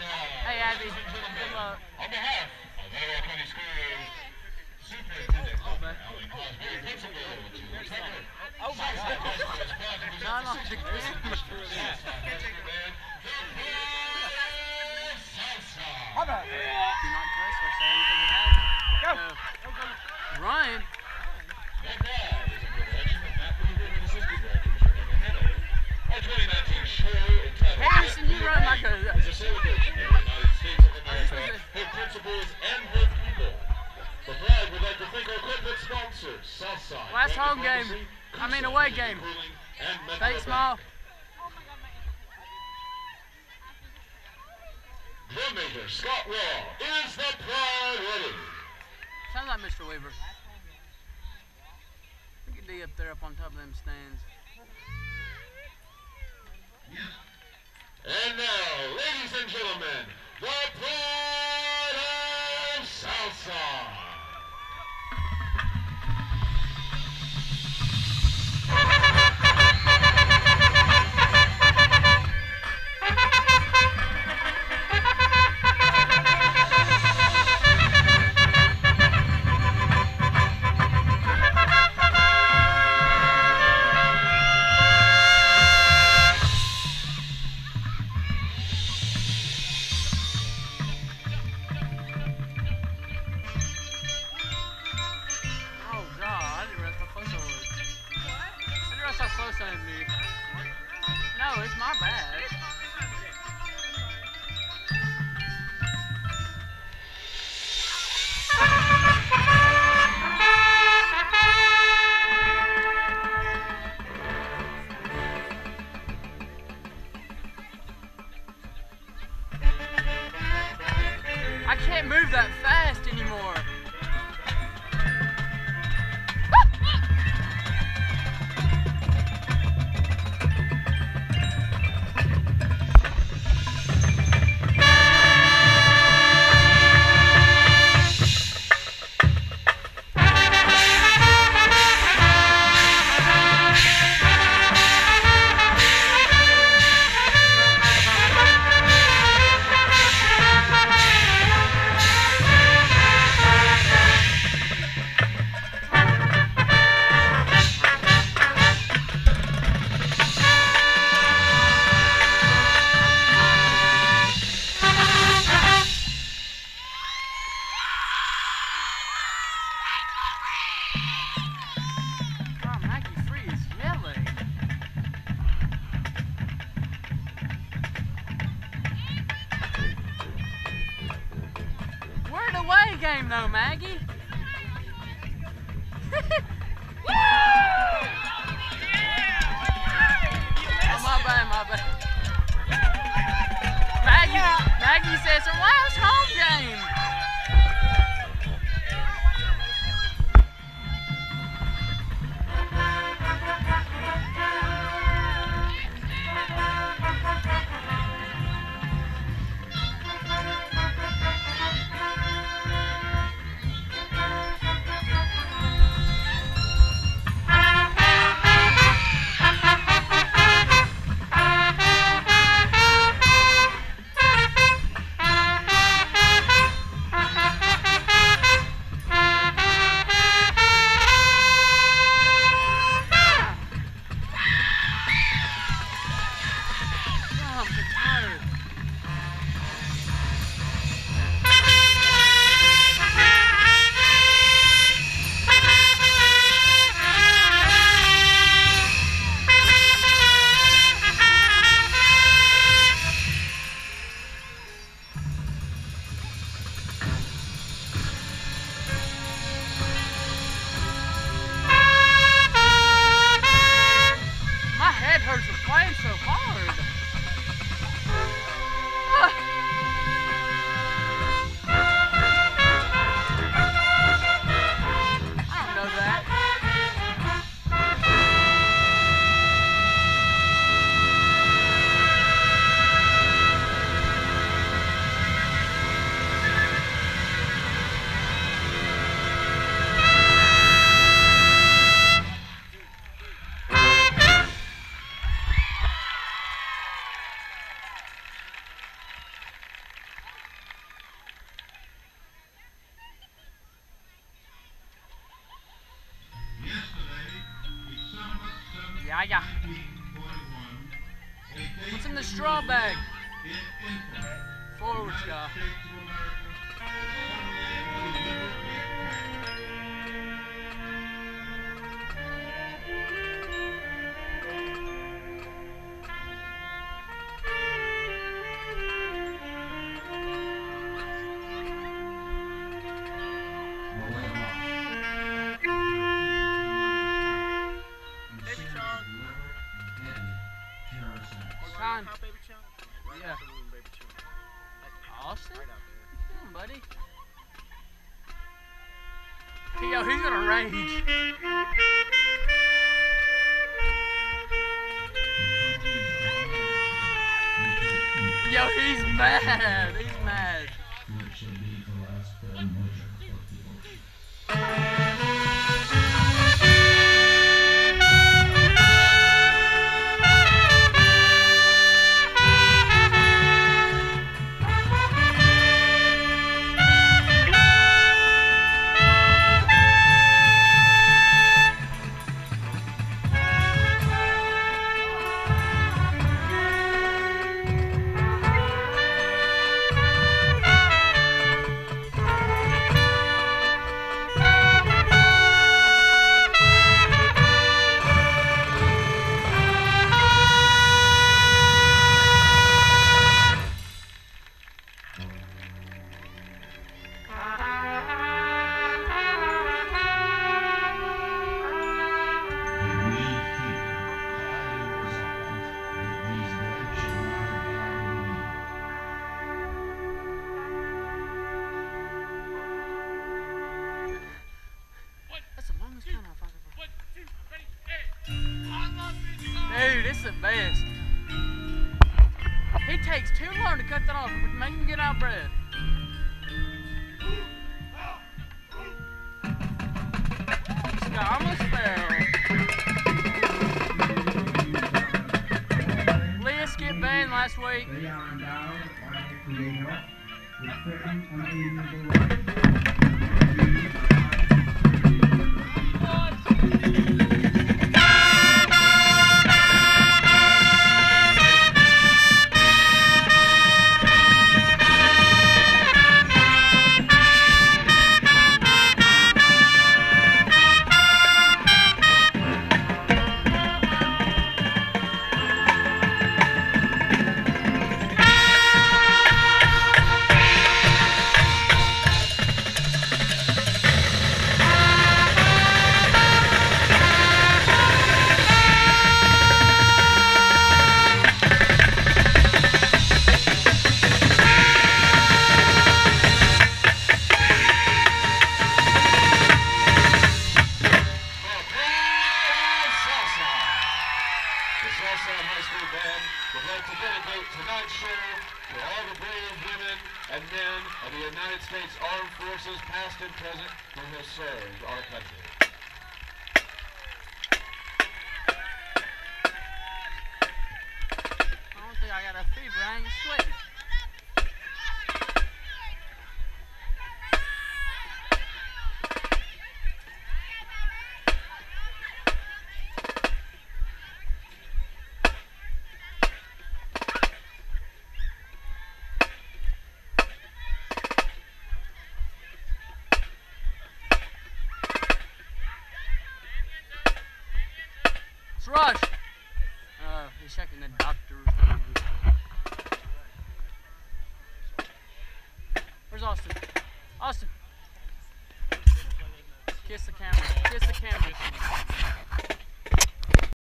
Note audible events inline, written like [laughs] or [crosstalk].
Hey, Abby. Good luck. On behalf of Ottawa County Schools Superintendent oh, Alan Cosby, principal to Trevor Southside High School is proud to present No, no, the the 60th camera. Southside High School Band, the Southside. Do not curse or say anything bad. Go. Ryan. That band is under the direction of Matt Weaver and assistant directors Rebecca Hanover. Our 2019 show entitled Like a- is a the her principles, and her people. For pride, we'd like to thank our corporate sponsors, Southside. Last home game. I mean, away game. Thanks, Bank. Small. Drum major Scott Raw is the pride ready. Sounds like Mr. Weaver. Look at D up there up on top of them stands. And now, ladies and gentlemen, the that fast game though, Maggie. [laughs] Oh, my bad, my bad. Maggie, Maggie says her last home game. was playing so hard. Outback. Forward, Scott. What time? How baby chunk? Right Yeah. baby. Austin? Right there. Come on, buddy. Hey, yo, he's gonna rage. Yo. He's mad. The best. He takes too long to cut that off. Make him get out bread. Scott almost fell. Leah skipped band last week. They of the United States Armed Forces, past and present, who have served our country. I don't think I got a fever. I ain't sweating. The doctor's.